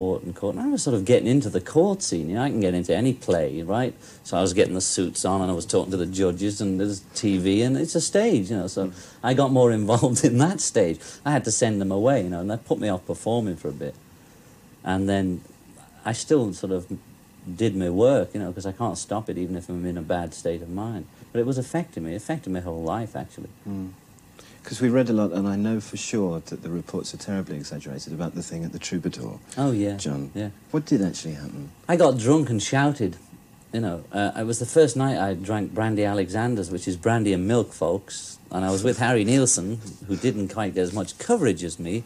court and court. And I was sort of getting into the court scene. You know, I can get into any play, right? So I was getting the suits on and I was talking to the judges and there's TV and it's a stage, you know. So I got more involved in that stage. I had to send them away, you know, and that put me off performing for a bit. And then I still sort of did my work, you know, because I can't stop it even if I'm in a bad state of mind. But it was affecting me. It affected my whole life, actually. Hmm. Because we read a lot, and I know for sure that the reports are terribly exaggerated about the thing at the Troubadour. Oh, yeah. John. Yeah. What did actually happen? I got drunk and shouted. You know, uh, it was the first night I drank brandy Alexander's, which is brandy and milk, folks. And I was with Harry Nilsson, who didn't quite get as much coverage as me,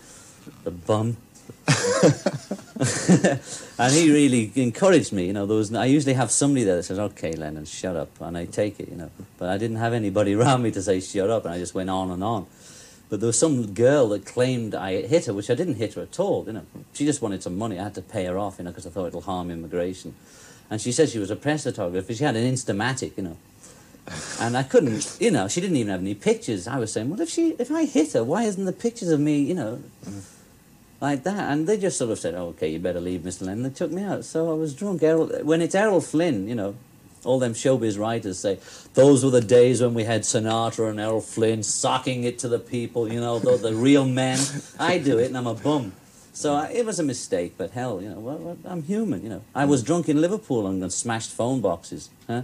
the bum. and he really encouraged me. You know, there was I usually have somebody there that says, "Okay, Lennon, shut up," and I take it. You know, but I didn't have anybody around me to say "shut up," and I just went on and on. But there was some girl that claimed I hit her, which I didn't hit her at all. You know, she just wanted some money. I had to pay her off, you know, because I thought it'll harm immigration. And she said she was a press photographer. She had an Instamatic, you know. And I couldn't, you know, she didn't even have any pictures. I was saying, well, if she, if I hit her, why isn't the pictures of me, you know, like that? And they just sort of said, oh, okay, you better leave, Mr. Lennon. They took me out. So I was drunk. Errol, when it's Errol Flynn, you know, all them showbiz writers say, those were the days when we had Sinatra and Errol Flynn socking it to the people, you know, the, the real men. I do it and I'm a bum. So I, it was a mistake, but hell, you know, I'm human, you know. I was drunk in Liverpool and smashed phone boxes, huh?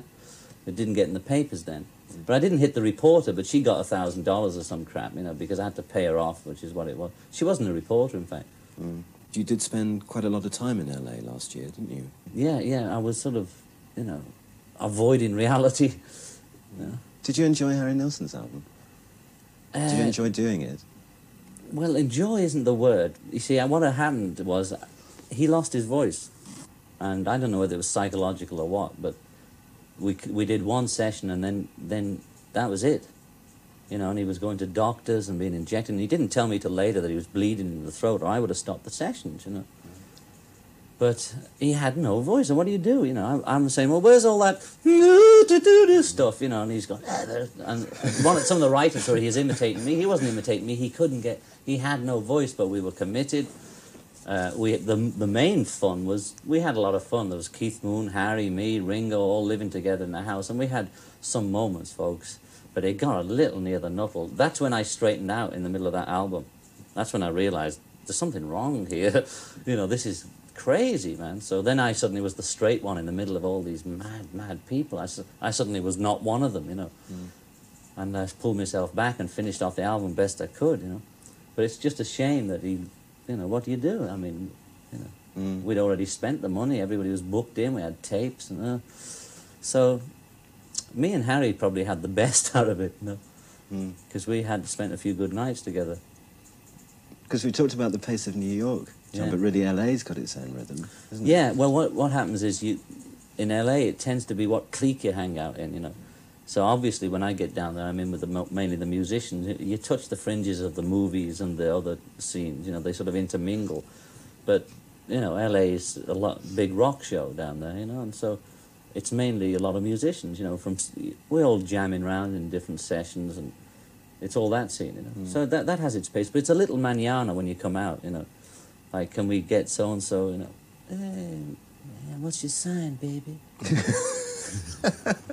It didn't get in the papers then. But I didn't hit the reporter, but she got a thousand dollars or some crap, you know, because I had to pay her off, which is what it was. She wasn't a reporter, in fact. You did spend quite a lot of time in LA last year, didn't you? Yeah, yeah, I was sort of, you know, avoiding reality. Did you enjoy Harry Nilsson's album? Did you Uh, enjoy doing it? Well, enjoy isn't the word. You see, what happened was he lost his voice. And I don't know whether it was psychological or what, but we, we did one session and then, then that was it. You know, and he was going to doctors and being injected. And he didn't tell me till later that he was bleeding in the throat, or I would have stopped the sessions, you know. But he had no voice. And what do you do? You know, I'm saying, well, where's all that stuff? You know, and he's "Ah, and one, some of the writers where he's imitating me, he wasn't imitating me. He couldn't get, he had no voice, but we were committed. Uh, we the the main fun was we had a lot of fun. There was Keith Moon, Harry, me, Ringo, all living together in the house, and we had some moments, folks. But it got a little near the knuckle. That's when I straightened out in the middle of that album. That's when I realized there's something wrong here. you know, this is crazy, man. So then I suddenly was the straight one in the middle of all these mad, mad people. I, su- I suddenly was not one of them, you know. And I pulled myself back and finished off the album best I could, you know. But it's just a shame that he, you know, what do you do? I mean, you know, we'd already spent the money. Everybody was booked in. We had tapes, and uh, so me and Harry probably had the best out of it, you know, because we had spent a few good nights together. Because we talked about the pace of New York, John, Yeah. but really LA's got its own rhythm, isn't it? Yeah, well, what what happens is you, in LA, it tends to be what clique you hang out in, you know. So obviously, when I get down there, I'm in with the, mainly the musicians. You- touch the fringes of the movies and the other scenes, you know. They sort of intermingle, but you know, LA is a lot big rock show down there, you know, and so it's mainly a lot of musicians, you know. From we're all jamming around in different sessions, and it's all that scene, you know. Hmm. So that that has its pace, but it's a little manana when you come out, you know. Like, can we get so and so, you know? Hey, man, what's your sign, baby?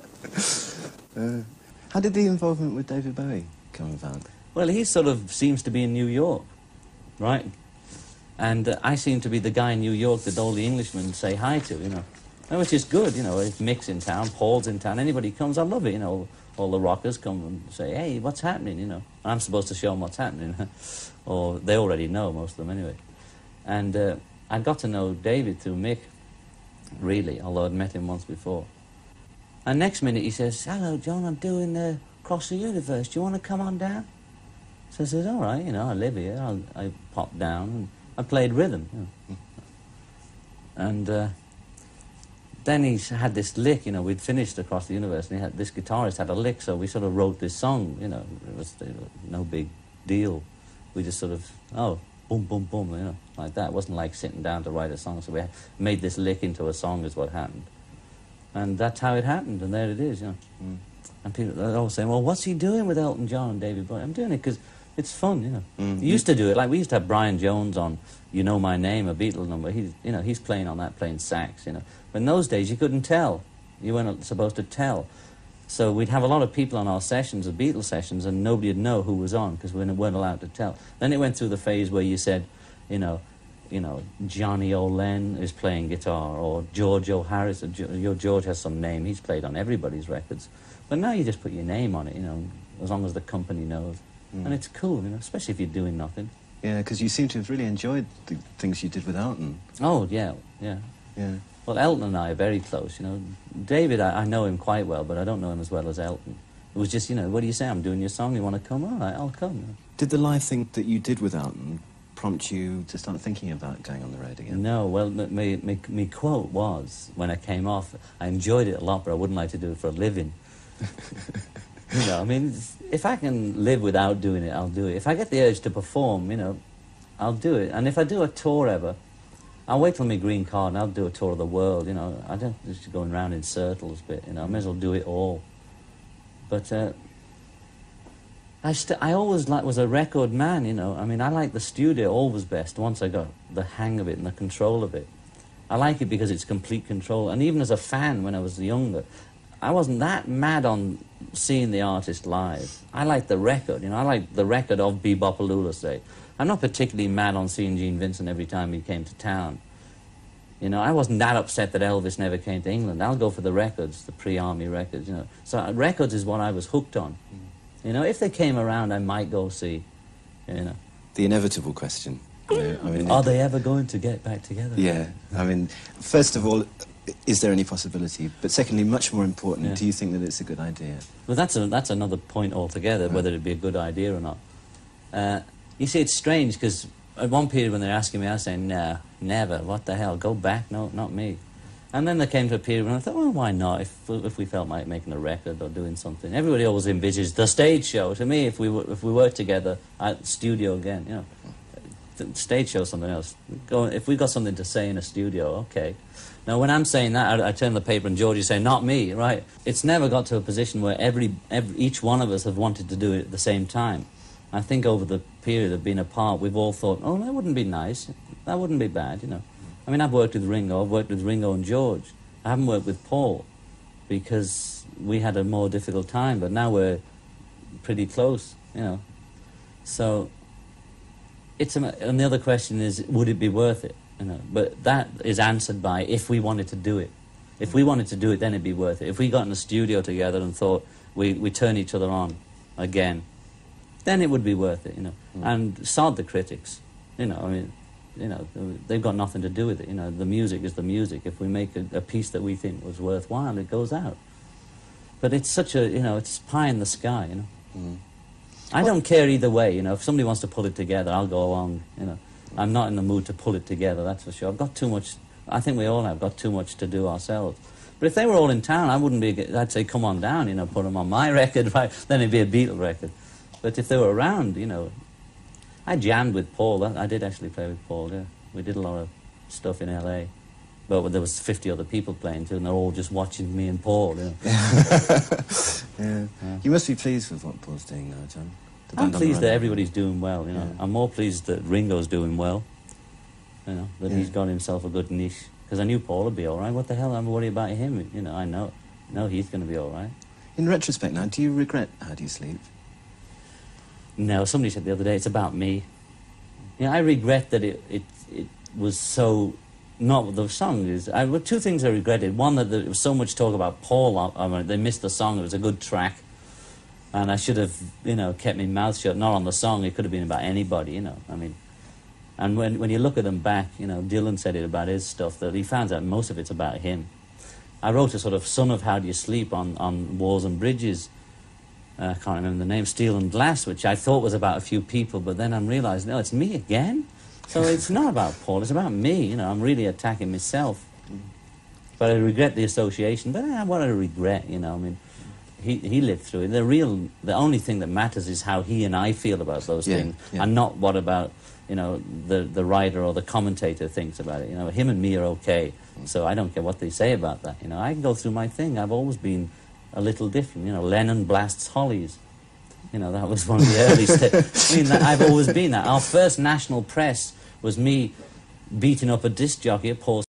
How did the involvement with David Bowie come about? Well, he sort of seems to be in New York, right? And uh, I seem to be the guy in New York that all the Englishmen say hi to, you know. And Which is good, you know. If Mick's in town, Paul's in town, anybody comes, I love it, you know. All the rockers come and say, hey, what's happening, you know. I'm supposed to show them what's happening. or they already know, most of them anyway. And uh, I got to know David through Mick, really, although I'd met him once before. And next minute he says, hello, John, I'm doing the Cross the Universe. Do you want to come on down? So I says, all right, you know, I live here. I'll, I popped down and I played rhythm. You know. And uh, then he had this lick, you know, we'd finished Across the Universe and he had, this guitarist had a lick, so we sort of wrote this song, you know, it was uh, no big deal. We just sort of, oh, boom, boom, boom, you know, like that. It wasn't like sitting down to write a song, so we made this lick into a song is what happened. And that's how it happened, and there it is, you know. And people are always saying, well, what's he doing with Elton John and David Bowie? I'm doing it because It's fun, you know. Mm. You used to do it like we used to have Brian Jones on "You Know My Name," a Beatle number. He's, you know, he's playing on that, playing sax. You know, but in those days you couldn't tell. You weren't supposed to tell. So we'd have a lot of people on our sessions, the Beatles sessions, and nobody'd know who was on because we weren't allowed to tell. Then it went through the phase where you said, you know, you know, Johnny O'Len is playing guitar, or George O'Harris. Your George has some name. He's played on everybody's records. But now you just put your name on it, you know, as long as the company knows. Mm. And it's cool, you know, especially if you're doing nothing. Yeah, because you seem to have really enjoyed the things you did with Elton. Oh, yeah, yeah. Yeah. Well, Elton and I are very close, you know. David, I, I know him quite well, but I don't know him as well as Elton. It was just, you know, what do you say? I'm doing your song. You want to come? All right, I'll come. Did the live thing that you did with Elton prompt you to start thinking about going on the road again? No, well, my, my, my quote was, when I came off, I enjoyed it a lot, but I wouldn't like to do it for a living. you know, I mean, if I can live without doing it, I'll do it. If I get the urge to perform, you know, I'll do it. And if I do a tour ever, I'll wait till my green card and I'll do a tour of the world, you know. I don't just going around in circles a bit, you know. I may as well do it all. But uh, I, st- I always like was a record man, you know. I mean, I like the studio always best once I got the hang of it and the control of it. I like it because it's complete control. And even as a fan when I was younger, I wasn't that mad on seeing the artist live. I like the record, you know. I like the record of Be-Bop-A-Lula, say. I'm not particularly mad on seeing Gene Vincent every time he came to town. You know, I wasn't that upset that Elvis never came to England. I'll go for the records, the pre-army records, you know. So uh, records is what I was hooked on. You know, if they came around, I might go see, you know. The inevitable question. I mean, Are they ever going to get back together? Yeah, I mean, first of all, is there any possibility? But secondly, much more important, Yeah. do you think that it's a good idea? Well, that's, a, that's another point altogether, whether it'd be a good idea or not. Uh, you see, it's strange because at one period when they're asking me, I was saying, no, never, what the hell, go back, no, not me. And then there came to a period when I thought, well, why not? If, if we felt like making a record or doing something, everybody always envisages the stage show. To me, if we were, if we worked together at studio again, you know, stage show something else. Go, if we got something to say in a studio, okay. Now, when I'm saying that, I, I turn the paper and Georgie say, "Not me," right? It's never got to a position where every, every each one of us have wanted to do it at the same time. I think over the period of being apart, we've all thought, "Oh, that wouldn't be nice. That wouldn't be bad," you know. I mean, I've worked with Ringo. I've worked with Ringo and George. I haven't worked with Paul because we had a more difficult time. But now we're pretty close, you know. So it's a, and the other question is, would it be worth it? You know, but that is answered by if we wanted to do it. If we wanted to do it, then it'd be worth it. If we got in a studio together and thought we we turn each other on again, then it would be worth it. You know, mm. and sod the critics. You know, I mean, you know, they've got nothing to do with it. You know, the music is the music. If we make a, a piece that we think was worthwhile, it goes out. But it's such a, you know, it's pie in the sky. You know. Mm. I don't care either way, you know. If somebody wants to pull it together, I'll go along, you know. I'm not in the mood to pull it together, that's for sure. I've got too much, I think we all have got too much to do ourselves. But if they were all in town, I wouldn't be, I'd say, come on down, you know, put them on my record, right? Then it'd be a Beatle record. But if they were around, you know, I jammed with Paul. I I did actually play with Paul, yeah. We did a lot of stuff in LA. But there was 50 other people playing too, and they're all just watching me and Paul, you know. Yeah. Yeah. You must be pleased with what Paul's doing now, John. I'm band on the pleased that everybody's doing well. You know, Yeah. I'm more pleased that Ringo's doing well. You know, that he's got himself a good niche. Because I knew Paul would be all right. What the hell I'm I worried about him? You know, I know, no, he's going to be all right. In retrospect now, do you regret How Do You Sleep? No, somebody said the other day it's about me. Know, I regret that it it it was so not what the song is. I well, two things I regretted. One that there was so much talk about Paul. I I mean, they missed the song. It was a good track, and I should have you know kept my mouth shut. Not on the song. It could have been about anybody. You know, I mean. And when when you look at them back, you know, Dylan said it about his stuff that he found out most of it's about him. I wrote a sort of "Son of How Do You Sleep" on on Walls and Bridges. Uh, I can't remember the name, Steel and Glass, which I thought was about a few people, but then I'm realising, no, it's me again. So it's not about Paul, it's about me. You know, I'm really attacking myself. But I regret the association. But eh, what I regret, you know, I mean, he, he lived through it. The real, the only thing that matters is how he and I feel about those Yeah, things, yeah. and not what about, you know, the, the writer or the commentator thinks about it. You know, him and me are okay, so I don't care what they say about that. You know, I can go through my thing. I've always been a little different. You know, Lennon blasts Hollies. You know, that was one of the early steps. I mean, that, I've always been that. Our first national press was me beating up a disc jockey at Paul